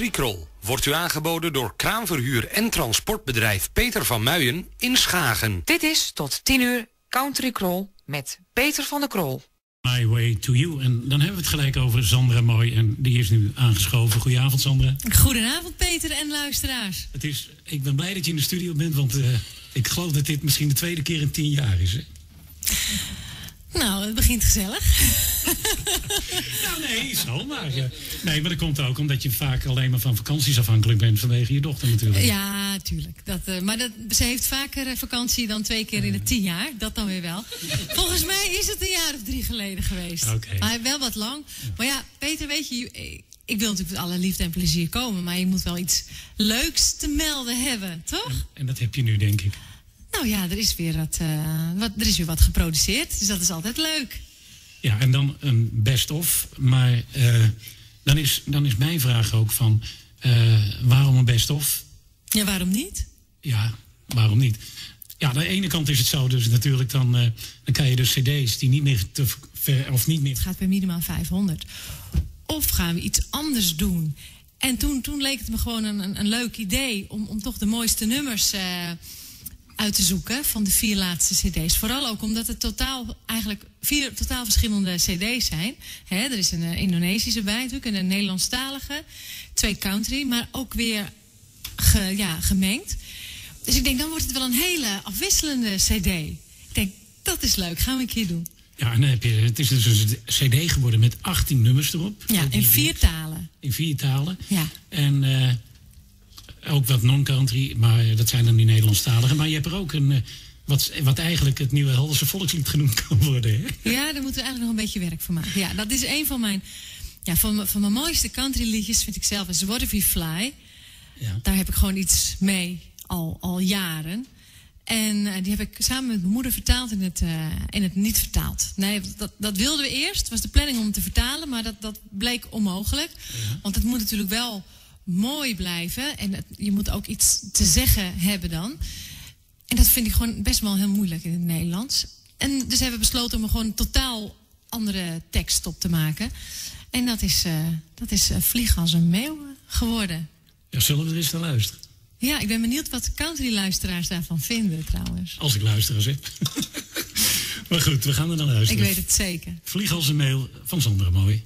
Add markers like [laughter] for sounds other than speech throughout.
Country Kroll wordt u aangeboden door kraamverhuur en transportbedrijf Peter van Muijen in Schagen. Dit is tot 10 uur Country Kroll met Peter van der Krol. My Way to You. En dan hebben we het gelijk over Sandra Mooi. En die is nu aangeschoven. Goedenavond, Sandra. Goedenavond, Peter en luisteraars. Het is, ik ben blij dat je in de studio bent, want uh, ik geloof dat dit misschien de tweede keer in tien jaar is. Hè? Nou, het begint gezellig. [laughs] nou, nee, zomaar. Ja. Nee, maar dat komt ook omdat je vaak alleen maar van vakanties afhankelijk bent vanwege je dochter natuurlijk. Ja, tuurlijk. Dat, uh, maar dat, ze heeft vaker uh, vakantie dan twee keer in de tien jaar. Dat dan weer wel. Volgens mij is het een jaar of drie geleden geweest. Okay. Maar wel wat lang. Maar ja, Peter, weet je, ik wil natuurlijk met alle liefde en plezier komen. Maar je moet wel iets leuks te melden hebben, toch? En, en dat heb je nu, denk ik. Nou ja, er is, weer wat, uh, wat, er is weer wat geproduceerd. Dus dat is altijd leuk. Ja, en dan een best-of. Maar uh, dan, is, dan is mijn vraag ook van... Uh, waarom een best-of? Ja, waarom niet? Ja, waarom niet? Ja, aan de ene kant is het zo dus natuurlijk... dan, dan kan je dus cd's die niet meer te ver... of niet meer... Het gaat bij minimaal 500. Of gaan we iets anders doen? En toen, toen leek het me gewoon een, een, een leuk idee... om, om toch de mooiste nummers uit te zoeken van de vier laatste cd's. Vooral ook omdat het totaal eigenlijk vier totaal verschillende cd's zijn. He, er is een Indonesische bij natuurlijk en een Nederlandstalige. Twee country, maar ook weer ge, ja, gemengd. Dus ik denk, dan wordt het wel een hele afwisselende cd. Ik denk, dat is leuk, gaan we een keer doen. Ja, en dan heb je, het is dus een cd geworden met 18 nummers erop. Ja, in vier talen. In vier talen. Ja. En... Uh, ook wat non-country, maar dat zijn dan die Nederlandstaligen. Maar je hebt er ook een, wat, wat eigenlijk het nieuwe Helderse volkslied genoemd kan worden. Hè? Ja, daar moeten we eigenlijk nog een beetje werk van maken. Ja, dat is een van mijn, ja, van, van mijn mooiste countryliedjes, vind ik zelf, is What If We Fly. Ja. Daar heb ik gewoon iets mee, al, al jaren. En uh, die heb ik samen met mijn moeder vertaald in het, uh, in het niet vertaald. Nee, dat, dat wilden we eerst. Het was de planning om het te vertalen, maar dat, dat bleek onmogelijk. Ja. Want het moet natuurlijk wel mooi blijven. En het, je moet ook iets te zeggen hebben dan. En dat vind ik gewoon best wel heel moeilijk in het Nederlands. En dus hebben we besloten om er gewoon een totaal andere tekst op te maken. En dat is, uh, dat is uh, Vlieg als een meeuw geworden. Ja, zullen we er eens naar luisteren? Ja, ik ben benieuwd wat country-luisteraars daarvan vinden trouwens. Als ik luisteraars [laughs] heb. maar goed, we gaan er naar luisteren. Ik weet het zeker. Vlieg als een meeuw van Sandra Mooi.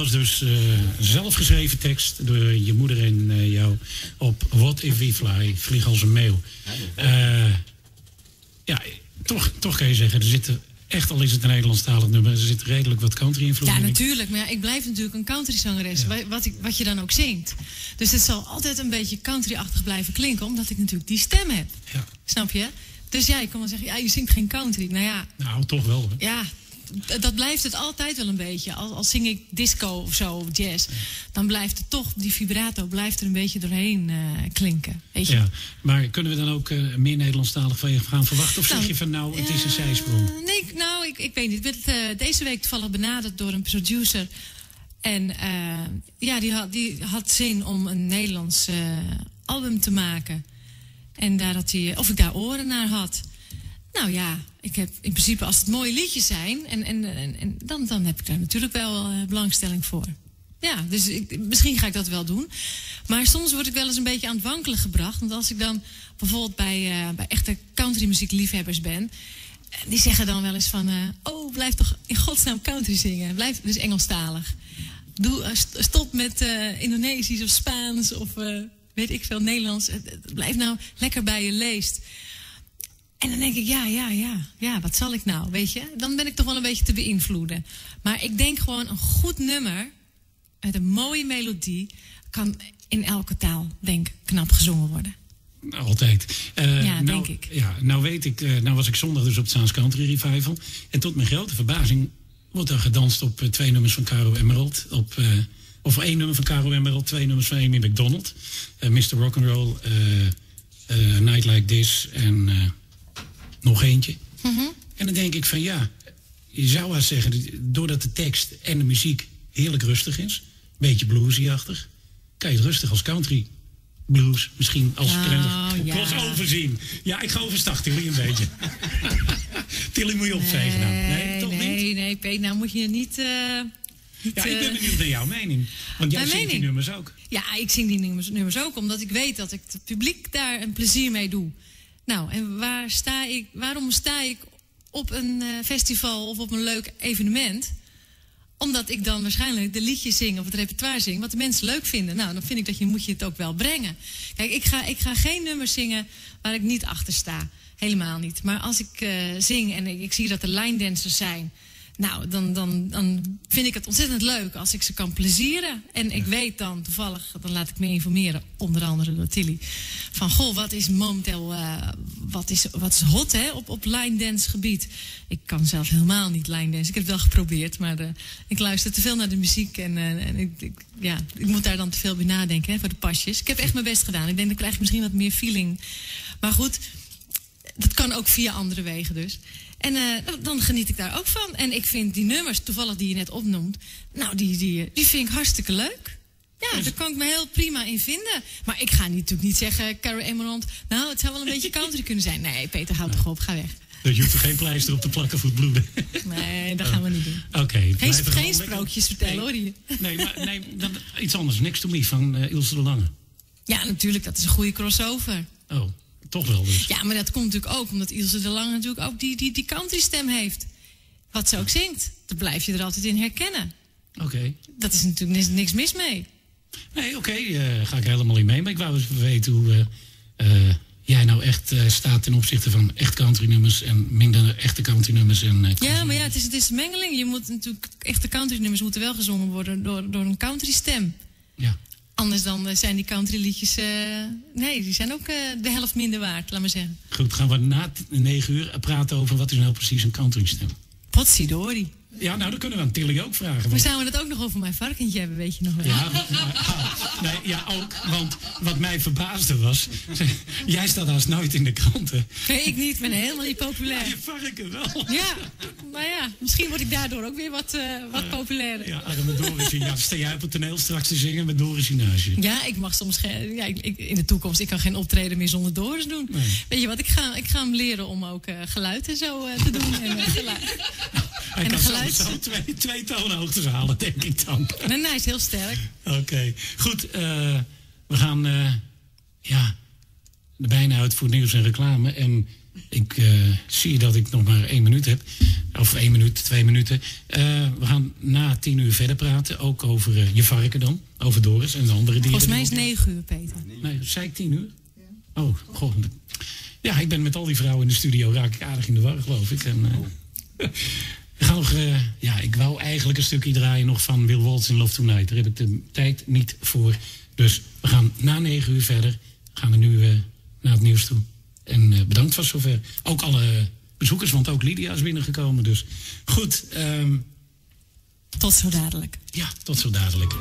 Was dus uh, zelfgeschreven tekst door je moeder en uh, jou op What If We Fly, Vlieg als een meeuw. Uh, ja, toch, toch kan je zeggen, er zitten echt, al is het een Nederlandstalig nummer, er zit redelijk wat country invloed ja, in. Ja, natuurlijk. Maar ja, ik blijf natuurlijk een countryzangeres, ja. wat, ik, wat je dan ook zingt. Dus het zal altijd een beetje country-achtig blijven klinken, omdat ik natuurlijk die stem heb. Ja. Snap je? Dus ja, ik kan wel zeggen, ja, je zingt geen country. Nou ja. Nou, toch wel. Hè? Ja, dat blijft het altijd wel een beetje. Als, als zing ik disco of zo, of jazz, dan blijft het toch, die vibrato blijft er een beetje doorheen uh, klinken. Weet je? Ja, maar kunnen we dan ook uh, meer Nederlandstalig van je gaan verwachten? Of nou, zeg je van nou, het is een zijsprong? Uh, nee, nou, ik, ik weet niet. Ik werd deze week toevallig benaderd door een producer. En ja, die had, die had zin om een Nederlands album te maken. En daar had hij, of ik daar oren naar had. Nou ja, ik heb in principe als het mooie liedjes zijn, en, en, en, dan, dan heb ik daar natuurlijk wel uh, belangstelling voor. Ja, dus ik, misschien ga ik dat wel doen. Maar soms word ik wel eens een beetje aan het wankelen gebracht. Want als ik dan bijvoorbeeld bij, uh, bij echte countrymuziekliefhebbers ben. Die zeggen dan wel eens van, oh, blijf toch in godsnaam country zingen. Blijf dus Engelstalig. Doe, stop met Indonesisch of Spaans of weet ik veel, Nederlands. Blijf nou lekker bij je leest. En dan denk ik, ja, ja, ja, ja, wat zal ik nou, weet je? Dan ben ik toch wel een beetje te beïnvloeden. Maar ik denk gewoon, een goed nummer met een mooie melodie kan in elke taal, denk ik, knap gezongen worden. Altijd. Uh, ja, nou, denk ik. Ja, nou weet ik, uh, nou was ik zondag dus op het Sounds Country Revival. En tot mijn grote verbazing wordt er gedanst op eh, twee nummers van Caro Emerald. Op, eh, of één nummer van Caro Emerald, twee nummers van Amy McDonald. Eh, Mr. Rock'n'Roll, eh eh, Night Like This en eh, nog eentje. En dan denk ik van ja, je zou haast zeggen, doordat de tekst en de muziek heerlijk rustig is, beetje bluesy-achtig, kan je het rustig als country blues misschien als Nou, crossover ja. crossover zien. Ja, ik ga overstag, Tilly, een beetje. [laughs] Tilly moet je opvegen nou. Nee, toch niet? nee, nee, Peet, nou moet je niet... eh, niet, Ja, ik ben eh, benieuwd naar jouw mening. Want jij Mijn zingt die nummers ook. Ja, ik zing die nummers, nummers ook omdat ik weet dat ik het publiek daar een plezier mee doe. Nou, en waar sta ik, waarom sta ik op een eh, festival of op een leuk evenement? Omdat ik dan waarschijnlijk de liedjes zing of het repertoire zing wat de mensen leuk vinden. Nou, dan vind ik dat je moet je het ook wel brengen. Kijk, ik ga, ik ga geen nummers zingen waar ik niet achter sta. Helemaal niet. Maar als ik eh, zing en ik, zie dat er line dancers zijn. Nou, dan, dan, dan vind ik het ontzettend leuk als ik ze kan plezieren. En ik weet dan toevallig, dan laat ik me informeren, onder andere door Tilly. Van goh, wat is momenteel, eh, wat, is, wat is hot hè, op, op line dance gebied. Ik kan zelf helemaal niet line dance. Ik heb het wel geprobeerd, maar eh, ik luister te veel naar de muziek. En, eh, en ik, ik- ja, ik moet daar dan te veel bij nadenken hè, voor de pasjes. Ik heb echt mijn best gedaan. Ik denk, dan krijg ik misschien wat meer feeling. Maar goed, dat kan ook via andere wegen dus. En eh, dan geniet ik daar ook van. En ik vind die nummers, toevallig die je net opnoemt, nou, die, die, die vind ik hartstikke leuk. Ja, daar kan ik me heel prima in vinden. Maar ik ga niet, natuurlijk niet zeggen, Caro Emerald, nou, het zou wel een beetje [laughs] country kunnen zijn. Nee, Peter, houd toch op, ga weg. Dus je hoeft er geen pleister op te plakken voor het bloeden. Nee, dat gaan we niet doen. [laughs] Oké. Geen, geen lekker- sprookjes vertellen, Nee. hoor hier. Nee, maar nee, dan, iets anders. Next to Me van eh, Ilse de Lange. Ja, natuurlijk, dat is een goede crossover. Oh, toch wel dus. Ja, maar dat komt natuurlijk ook omdat Ilse de Lange natuurlijk ook die, die, die country stem heeft. Wat ze ook zingt. Dat blijf je er altijd in herkennen. Oké. Dat is natuurlijk niks, niks mis mee. Nee, oké, eh, ga ik helemaal in mee. Maar ik wou eens weten hoe eh, eh, jij nou echt staat ten opzichte van echt country nummers en minder echte country nummers. En, Ja, maar ja, het is, het is een mengeling. Je moet natuurlijk, echte country nummers moeten wel gezongen worden door, door een country stem. ja. Anders dan eh, zijn die country liedjes, eh, nee, die zijn ook eh, de helft minder waard, laat maar zeggen. Goed, gaan we na negen uur praten over wat is nou precies een country stem. Potsidori. Ja, nou, dat kunnen we aan Tilly ook vragen. Maar want- zouden we het ook nog over mijn varkentje hebben, weet je nog wel? Ja, maar- ah, nee, ja, ook. Want wat mij verbaasde was... [laughs] jij staat haast nooit in de kranten. Nee, ik niet, ik ben helemaal niet Ja, populair. je varken wel. Ja, maar ja, misschien word ik daardoor ook weer wat, eh, wat populairder. Ja, arme Doris. Ja, sta jij op het toneel straks te zingen met Doris Inage? Ja, ik mag soms geen, ja, ik, in de toekomst, ik kan geen optreden meer zonder Doris doen. Nee. Weet je wat, ik ga, ik ga hem leren om ook eh, geluid en zo eh, te doen. En, geluid. Hij [laughs] En kan geluids- sowieso twee, twee toonhoogtes halen, denk ik dan. Nee, nee, hij is heel sterk. Oké, goed. we gaan uh, ja, bijna uit voor nieuws en reclame. En ik uh, zie dat ik nog maar één minuut heb. Of één minuut, twee minuten. Uh, we gaan na tien uur verder praten. Ook over uh, je varken dan. Over Doris en de andere dieren. Volgens mij is het negen uur, Peter. Nee, zei ik tien uur? Oh, goh. Ja, ik ben met al die vrouwen in de studio raak ik aardig in de war, geloof ik. En, [laughs] we gaan nog, ja, ik wou eigenlijk een stukje draaien nog van Will Waltz in Love Tonight. Daar heb ik de tijd niet voor. Dus we gaan na negen uur verder. Gaan we nu naar het nieuws toe. En uh, bedankt voor zover. Ook alle bezoekers, want ook Lydia is binnengekomen. Dus goed. Um, tot zo dadelijk. Ja, tot zo dadelijk.